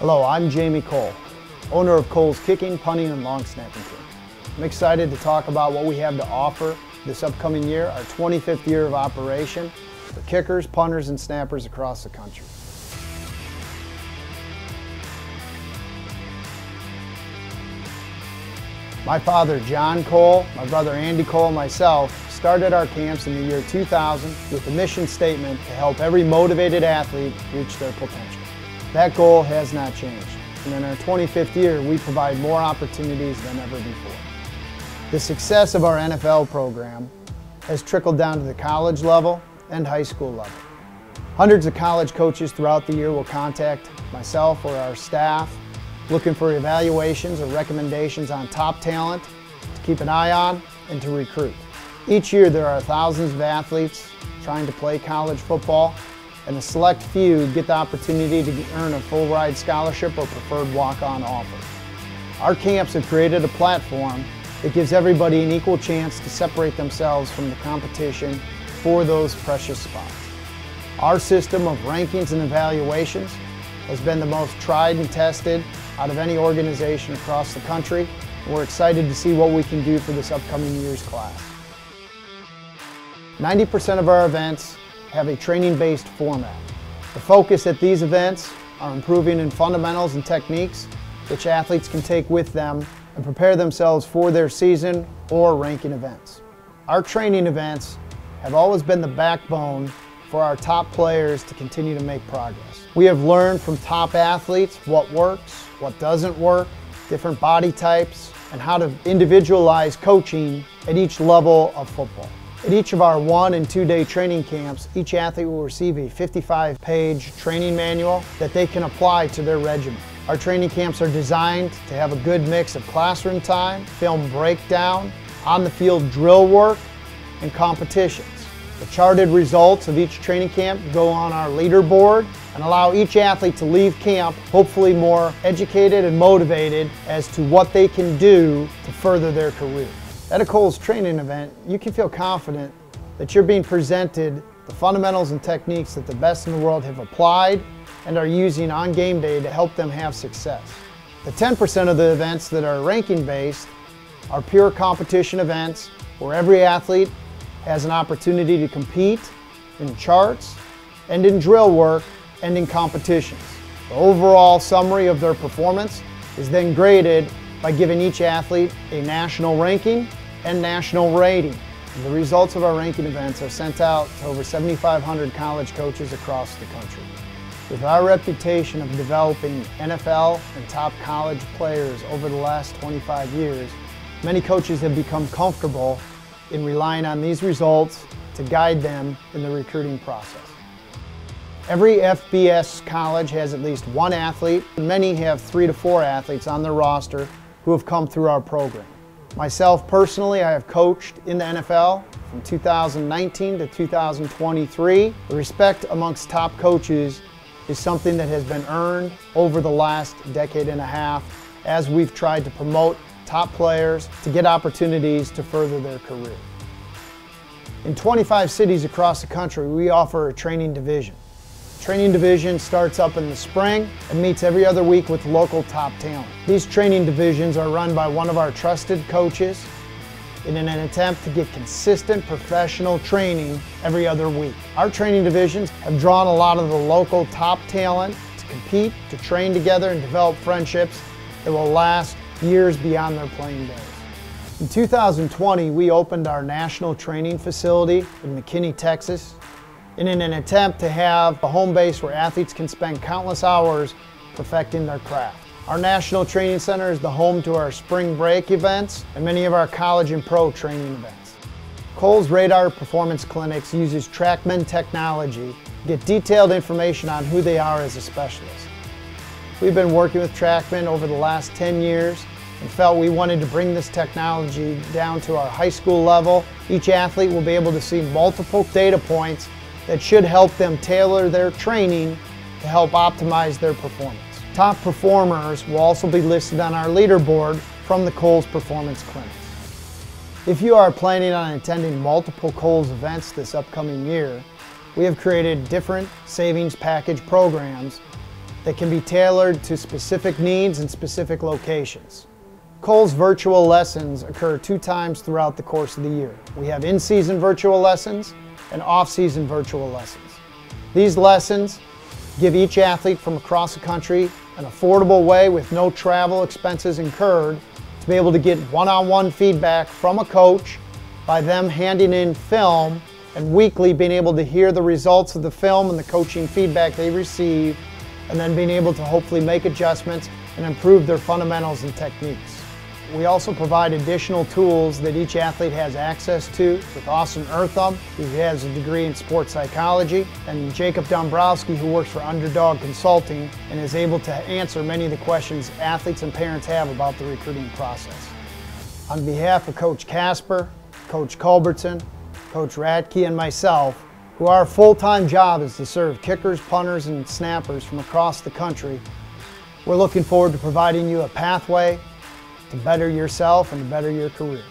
Hello, I'm Jamie Kohl, owner of Kohl's Kicking, Punting, and Long Snapping Team. I'm excited to talk about what we have to offer this upcoming year, our 25th year of operation for kickers, punters, and snappers across the country. My father, John Kohl, my brother Andy Kohl, and myself started our camps in the year 2000 with the mission statement to help every motivated athlete reach their potential. That goal has not changed, and in our 25th year, we provide more opportunities than ever before. The success of our NFL program has trickled down to the college level and high school level. Hundreds of college coaches throughout the year will contact myself or our staff looking for evaluations or recommendations on top talent to keep an eye on and to recruit. Each year there are thousands of athletes trying to play college football and a select few get the opportunity to earn a full ride scholarship or preferred walk-on offer. Our camps have created a platform that gives everybody an equal chance to separate themselves from the competition for those precious spots. Our system of rankings and evaluations has been the most tried and tested out of any organization across the country. We're excited to see what we can do for this upcoming year's class. 90% of our events have a training-based format. The focus at these events are improving in fundamentals and techniques which athletes can take with them and prepare themselves for their season or ranking events. Our training events have always been the backbone for our top players to continue to make progress. We have learned from top athletes what works, what doesn't work, different body types, and how to individualize coaching at each level of football. At each of our one and two day training camps, each athlete will receive a 55 page training manual that they can apply to their regimen. Our training camps are designed to have a good mix of classroom time, film breakdown, on the field drill work, and competitions. The charted results of each training camp go on our leaderboard and allow each athlete to leave camp hopefully more educated and motivated as to what they can do to further their career. At a Kohl's training event, you can feel confident that you're being presented the fundamentals and techniques that the best in the world have applied and are using on game day to help them have success. The 10% of the events that are ranking based are pure competition events where every athlete has an opportunity to compete in charts and in drill work and in competitions. The overall summary of their performance is then graded by giving each athlete a national ranking and national rating. The results of our ranking events are sent out to over 7,500 college coaches across the country. With our reputation of developing NFL and top college players over the last 25 years, many coaches have become comfortable in relying on these results to guide them in the recruiting process. Every FBS college has at least one athlete. And many have three to four athletes on their roster who have come through our program. Myself personally, I have coached in the NFL from 2019 to 2023. The respect amongst top coaches is something that has been earned over the last decade and a half as we've tried to promote top players to get opportunities to further their career. In 25 cities across the country, we offer a training division. Training division starts up in the spring and meets every other week with local top talent. These training divisions are run by one of our trusted coaches in an attempt to get consistent professional training every other week. Our training divisions have drawn a lot of the local top talent to compete, to train together and develop friendships that will last years beyond their playing days. In 2020, we opened our national training facility in McKinney, Texas in an attempt to have a home base where athletes can spend countless hours perfecting their craft. Our National Training Center is the home to our spring break events and many of our college and pro training events. Kohl's Radar Performance Clinics uses TrackMan technology to get detailed information on who they are as a specialist. We've been working with TrackMan over the last 10 years and felt we wanted to bring this technology down to our high school level. Each athlete will be able to see multiple data points that should help them tailor their training to help optimize their performance. Top performers will also be listed on our leaderboard from the Kohl's Performance Clinic. If you are planning on attending multiple Kohl's events this upcoming year, we have created different savings package programs that can be tailored to specific needs and specific locations. Kohl's virtual lessons occur two times throughout the course of the year. We have in-season virtual lessons and off-season virtual lessons. These lessons give each athlete from across the country an affordable way with no travel expenses incurred to be able to get one-on-one feedback from a coach by them handing in film and weekly being able to hear the results of the film and the coaching feedback they receive and then being able to hopefully make adjustments and improve their fundamentals and techniques. We also provide additional tools that each athlete has access to with Austin Eartham, who has a degree in sports psychology, and Jacob Dombrowski, who works for Underdog Consulting and is able to answer many of the questions athletes and parents have about the recruiting process. On behalf of Coach Casper, Coach Culbertson, Coach Radke, and myself, who our full-time job is to serve kickers, punters, and snappers from across the country, we're looking forward to providing you a pathway to better yourself and to better your career.